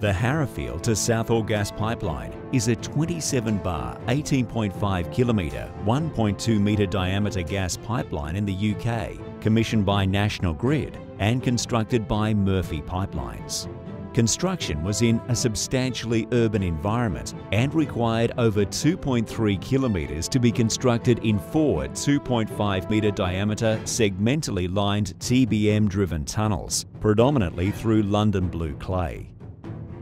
The Harefield to Southall Gas Pipeline is a 27 bar, 18.5 kilometre, 1.2 metre diameter gas pipeline in the UK, commissioned by National Grid and constructed by Murphy Pipelines. Construction was in a substantially urban environment and required over 2.3 kilometres to be constructed in four 2.5 metre diameter segmentally lined TBM driven tunnels, predominantly through London blue clay.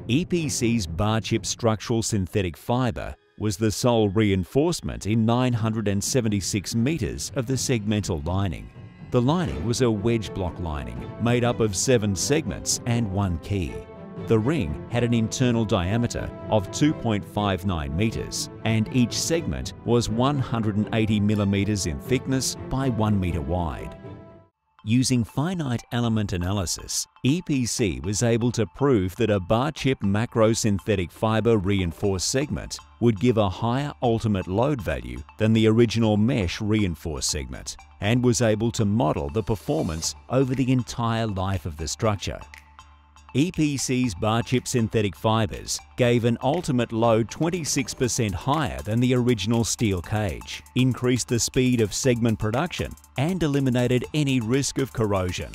EPC's BarChip structural synthetic fibre was the sole reinforcement in 976 metres of the segmental lining. The lining was a wedge block lining made up of seven segments and one key. The ring had an internal diameter of 2.59 metres and each segment was 180 millimetres in thickness by 1 metre wide. Using finite element analysis, EPC was able to prove that a BarChip macro synthetic fibre reinforced segment would give a higher ultimate load value than the original mesh reinforced segment and was able to model the performance over the entire life of the structure. EPC's BarChip synthetic fibres gave an ultimate load 26% higher than the original steel cage, increased the speed of segment production and eliminated any risk of corrosion.